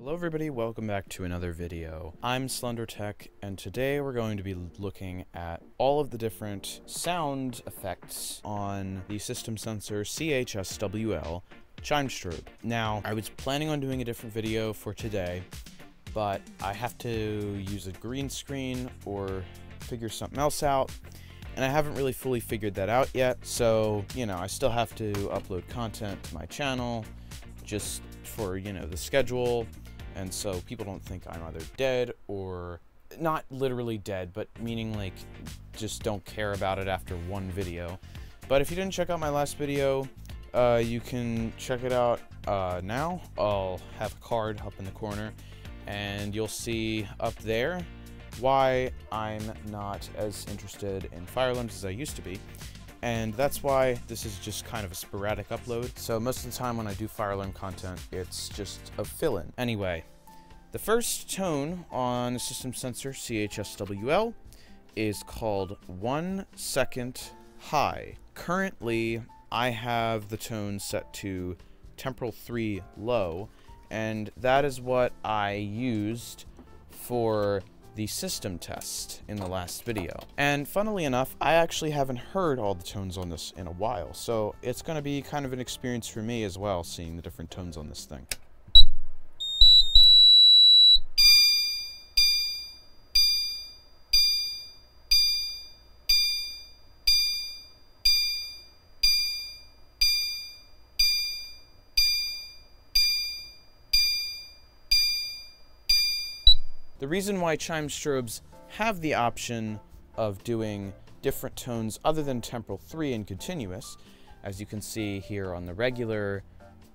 Hello everybody, welcome back to another video. I'm Slender Tech, and today we're going to be looking at all of the different sound effects on the system sensor CHSWL chime strobe. Now, I was planning on doing a different video for today, but I have to use a green screen or figure something else out, and I haven't really fully figured that out yet, so, you know, I still have to upload content to my channel, just for, you know, the schedule, and so people don't think I'm either dead or not literally dead, but meaning like just don't care about it after one video. But if you didn't check out my last video, uh, you can check it out uh, now. I'll have a card up in the corner, and you'll see up there why I'm not as interested in fire alarms as I used to be. And that's why this is just kind of a sporadic upload. So most of the time when I do fire alarm content, it's just a fill-in. Anyway, the first tone on the system sensor CHSWL is called one second high. Currently, I have the tone set to temporal 3 low, and that is what I used for the system test in the last video. And funnily enough, I actually haven't heard all the tones on this in a while, so it's going to be kind of an experience for me as well, seeing the different tones on this thing. The reason why chime strobes have the option of doing different tones other than temporal 3 and continuous, as you can see here on the regular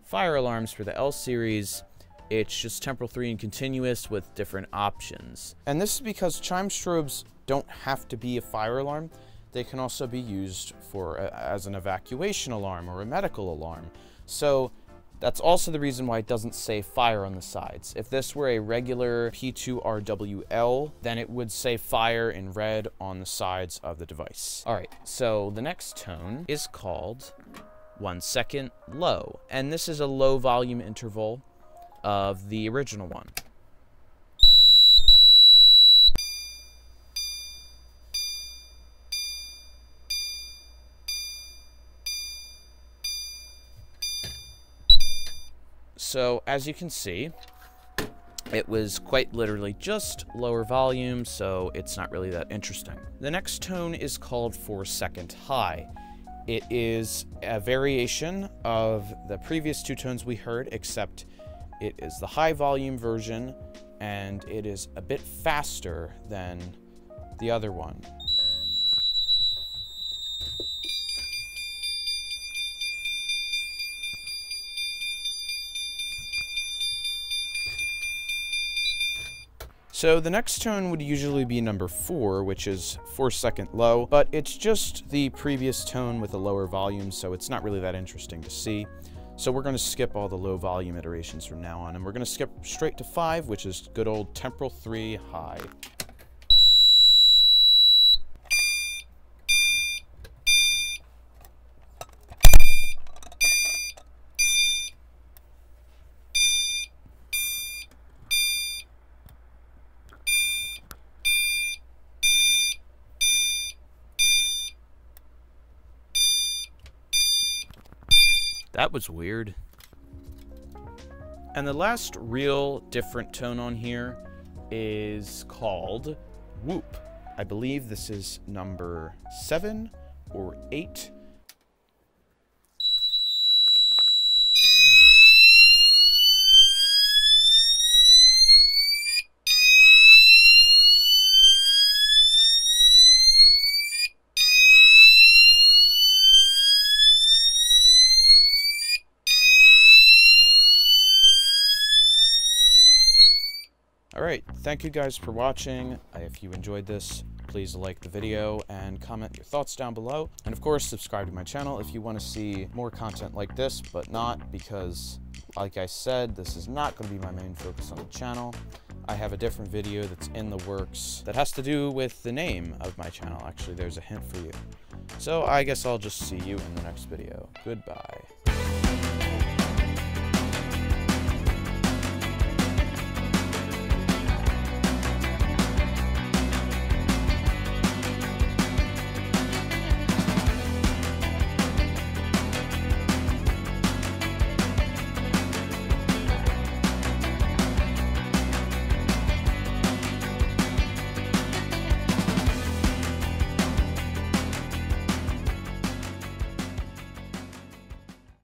fire alarms for the L series, it's just temporal 3 and continuous with different options. And this is because chime strobes don't have to be a fire alarm. They can also be used for a, as an evacuation alarm or a medical alarm. So that's also the reason why it doesn't say fire on the sides. If this were a regular P2RWL, then it would say fire in red on the sides of the device. All right, so the next tone is called one second low, and this is a low volume interval of the original one. So as you can see, it was quite literally just lower volume, so it's not really that interesting. The next tone is called four second high. It is a variation of the previous two tones we heard, except it is the high volume version, and it is a bit faster than the other one. So the next tone would usually be number 4, which is 4 second low, but it's just the previous tone with a lower volume, so it's not really that interesting to see. So we're going to skip all the low volume iterations from now on, and we're going to skip straight to 5, which is good old temporal 3 high. That was weird. And the last real different tone on here is called Whoop. I believe this is number seven or eight Thank you guys for watching. If you enjoyed this, please like the video and comment your thoughts down below. And of course, subscribe to my channel if you want to see more content like this, but not because, like I said, this is not going to be my main focus on the channel. I have a different video that's in the works that has to do with the name of my channel. Actually, there's a hint for you. So I guess I'll just see you in the next video. Goodbye.